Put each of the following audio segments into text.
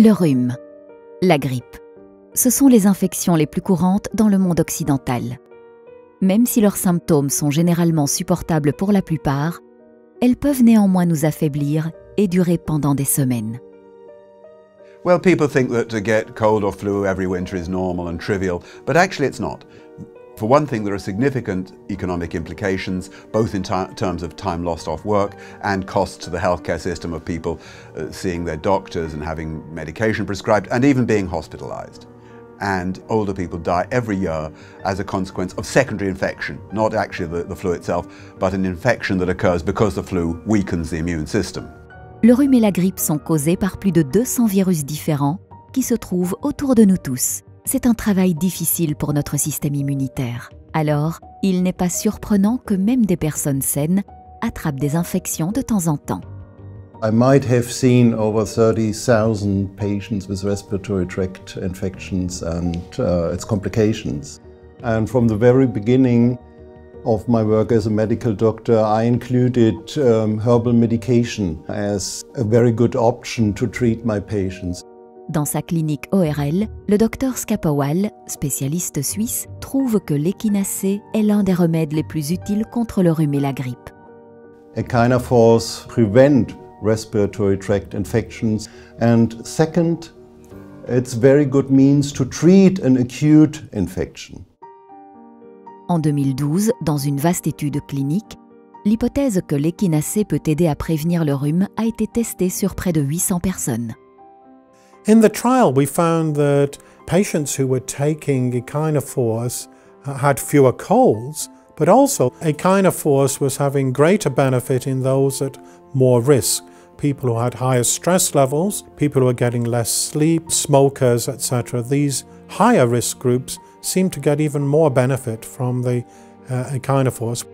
Le rhume, la grippe, ce sont les infections les plus courantes dans le monde occidental. Même si leurs symptômes sont généralement supportables pour la plupart, elles peuvent néanmoins nous affaiblir et durer pendant des semaines. Well, people think that to get cold or flu every winter is normal and trivial, but actually it's not. For one thing, there are significant economic implications, both in terms of time lost off work and costs to the healthcare system of people uh, seeing their doctors and having medication prescribed and even being hospitalized. And older people die every year as a consequence of secondary infection, not actually the, the flu itself, but an infection that occurs because the flu weakens the immune system. Le rhume et la grippe sont causés par plus de 200 virus différents qui se trouvent autour de nous tous. C'est un travail difficile pour notre système immunitaire. Alors, il n'est pas surprenant que même des personnes saines attrapent des infections de temps en temps. I might have seen over 30,000 patients with respiratory tract infections and uh, its complications. And from the very beginning, of my work as a medical doctor, I included um, herbal medication as a very good option to treat my patients. Dans sa clinique ORL, le docteur Scapawal, spécialiste suisse, trouve que l'échinacée est l'un des remèdes les plus utiles contre le rhume et la grippe. Echinophores prevent respiratory tract infections and second, it's very good means to treat an acute infection. En 2012, dans une vaste étude clinique, l'hypothèse que l'échinacée peut aider à prévenir le rhume a été testée sur près de 800 personnes. In the trial, we found that patients who were taking echinophores had fewer colds, but also echinophores was having greater benefit in those at more risk. People who had higher stress levels, people who were getting less sleep, smokers, etc. These higher risk groups seem to get even more benefit from the uh, echinophores.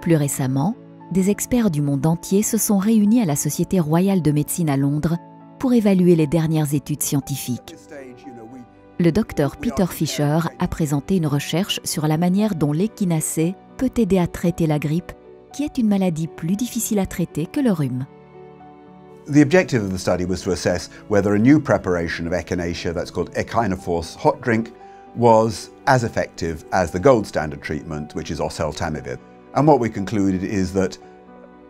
Plus récemment, des experts du monde entier se sont réunis à la Société royale de médecine à Londres pour évaluer les dernières études scientifiques. Le docteur Peter Fisher a présenté une recherche sur la manière dont l'échinacée peut aider à traiter la grippe, qui est une maladie plus difficile à traiter que le rhume. The objective of the study was to assess whether a new preparation of echinacea that's called Echinoforce hot drink was as effective as the gold standard treatment, which is oseltamivir. And what we concluded is that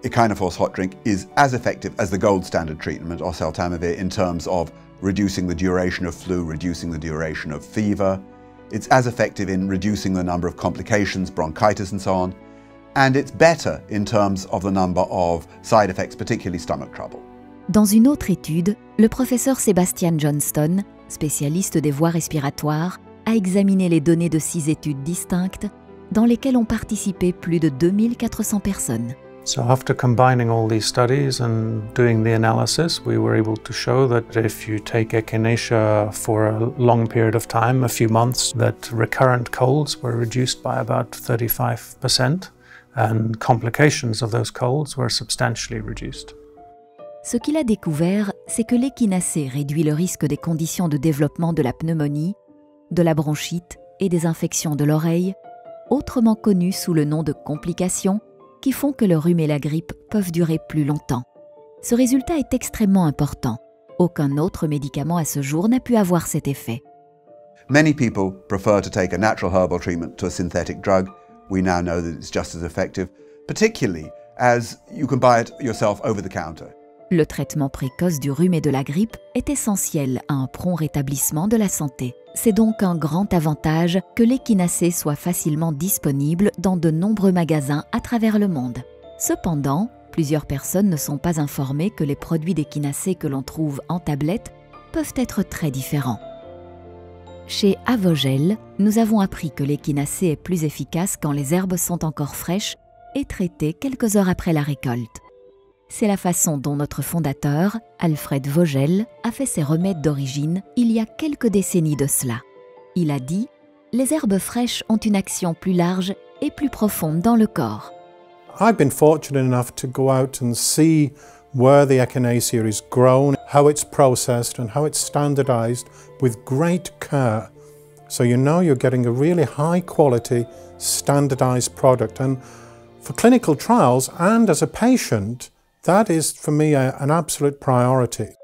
Echinoforce hot drink is as effective as the gold standard treatment, oseltamivir, in terms of reducing the duration of flu, reducing the duration of fever. It's as effective in reducing the number of complications, bronchitis and so on. And it's better in terms of the number of side effects, particularly stomach trouble. Dans une autre étude, le professeur Sebastian Johnston, spécialiste des voies respiratoires, a examiné les données de six études distinctes dans lesquelles ont participé plus de 2400 personnes. So after combining all these studies and doing the analysis, we were able to show that if you take echinacea for a long period of time, a few months, that recurrent colds were reduced by about 35% and complications of those colds were substantially reduced. Ce qu'il a découvert, c'est que l'échinacée réduit le risque des conditions de développement de la pneumonie de la bronchite et des infections de l'oreille, autrement connues sous le nom de complications, qui font que le rhume et la grippe peuvent durer plus longtemps. Ce résultat est extrêmement important. Aucun autre médicament à ce jour n'a pu avoir cet effet. Many people prefer to take a natural herbal treatment to a synthetic drug. We now know that it's just as effective, particularly as you can buy it yourself over the counter. Le traitement précoce du rhume et de la grippe est essentiel à un prompt rétablissement de la santé. C'est donc un grand avantage que l'échinacée soit facilement disponible dans de nombreux magasins à travers le monde. Cependant, plusieurs personnes ne sont pas informées que les produits d'échinacée que l'on trouve en tablette peuvent être très différents. Chez Avogel, nous avons appris que l'échinacée est plus efficace quand les herbes sont encore fraîches et traitées quelques heures après la récolte. C'est la façon dont notre fondateur, Alfred Vogel, a fait ses remèdes d'origine il y a quelques décennies de cela. Il a dit Les herbes fraîches ont une action plus large et plus profonde dans le corps. I've been fortunate enough to go out and see where the echinacea is grown, how it's processed, and how it's standardized with great care. So you know you're getting a really high quality, standardized product. And for clinical trials and as a patient, that is for me an absolute priority.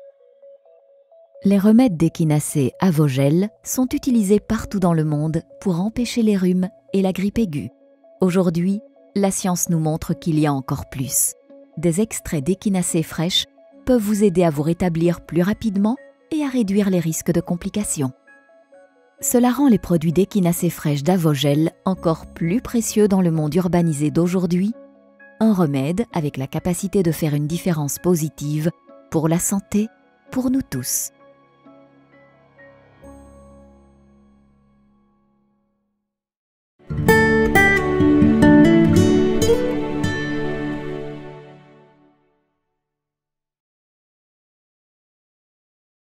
Les remèdes d'échinacée Avogel sont utilisés partout dans le monde pour empêcher les rhumes et la grippe aiguë. Aujourd'hui, la science nous montre qu'il y a encore plus. Des extraits d'échinacée fraîche peuvent vous aider à vous rétablir plus rapidement et à réduire les risques de complications. Cela rend les produits d'échinacée fraîche d'Avogel encore plus précieux dans le monde urbanisé d'aujourd'hui, un remède avec la capacité de faire une différence positive pour la santé, pour nous tous.